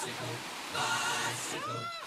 bicycle, bicycle.